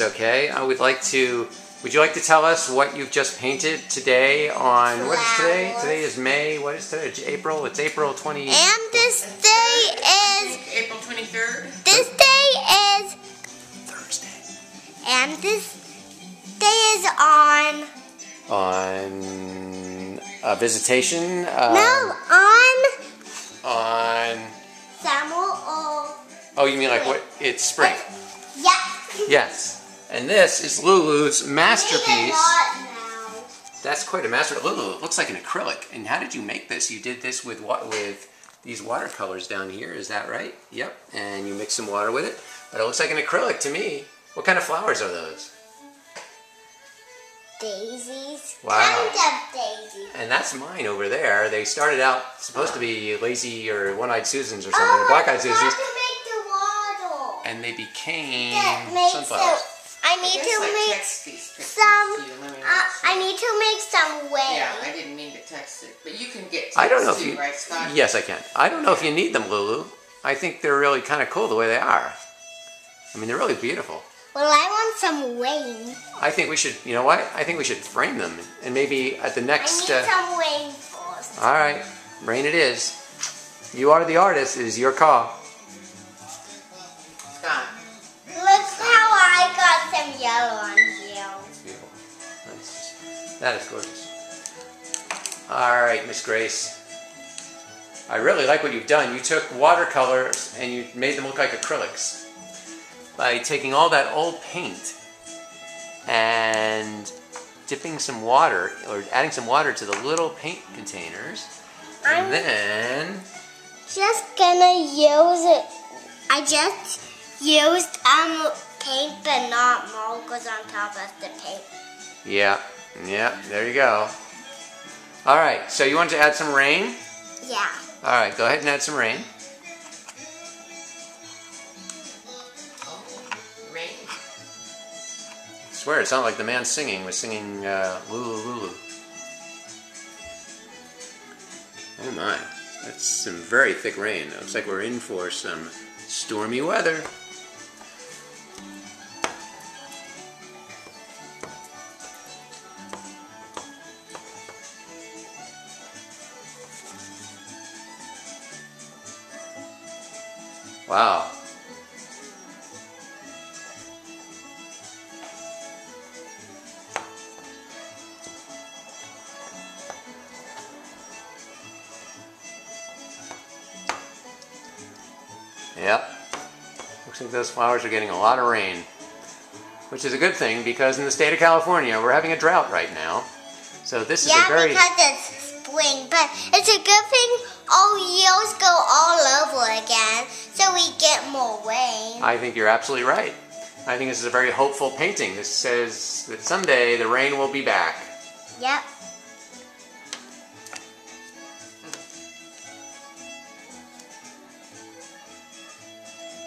Okay, I would like to, would you like to tell us what you've just painted today on, what is today? Today is May, what is today? It's April, it's April 20. And this day is April 23rd. this day is Thursday. and this day is on On a visitation? Um, no on On, Samuel O. oh, you mean like what? It's spring. Yeah. Yes. And this is Lulu's masterpiece. That's quite a master. Lulu, it looks like an acrylic. And how did you make this? You did this with what? With these watercolors down here. Is that right? Yep. And you mix some water with it. But it looks like an acrylic to me. What kind of flowers are those? Daisies. Wow. Kind of daisies. And that's mine over there. They started out supposed to be lazy or one-eyed Susans or something, Oh, black-eyed I Susans, to make the waddle. and they became sunflowers. It- I need to I make text these pictures some. to you. Let me Uh, I need to make some way. Yeah, I didn't mean to text it, but you can get text I don't know if you. right, Scott? Yes, I can. I don't know if you need them, Lulu. I think they're really kind of cool the way they are. I mean, they're really beautiful. Well, I want some rain. I think we should. You know what? I think we should frame them, and maybe at the next. I next. need Uh, some rain first. all right, rain it is. You are the artist. It is your call. That is gorgeous. All right, Miss Grace. I really like what you've done. You took watercolors and you made them look like acrylics by taking all that old paint and dipping some water or adding some water to the little paint containers. I'm And then just gonna use it. I just used um paint, but not markers on top of the paint. yeah, yeah, there you go. All right, so you want to add some rain? Yeah. All right, go ahead and add some rain. Oh, rain. I swear, it sounded like the man singing was singing uh, Lulu Lulu. Oh my, that's some very thick rain. It Looks like we're in for some stormy weather. Wow. Yep. Looks like those flowers are getting a lot of rain. Which is a good thing because in the state of California we're having a drought right now. So this is a very Yeah, because it's spring, but it's a good get more rain. I think you're absolutely right. I think this is a very hopeful painting. This says that someday the rain will be back. Yep.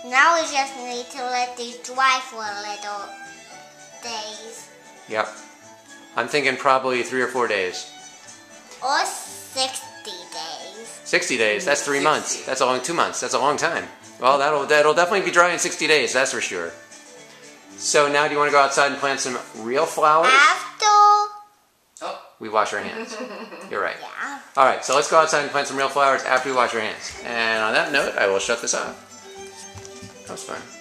Now we just need to let these dry for a little days. Yep. I'm thinking probably three or four days. Or 60 days. 60 days, that's three 60. months. That's a long two months. That's a long time. Well, that'll that'll definitely be dry in 60 days, that's for sure. So now do you want to go outside and plant some real flowers? After, Oh, We wash our hands. You're right. yeah. All right, so let's go outside and plant some real flowers after we wash our hands. And on that note, I will shut this off. That was fun.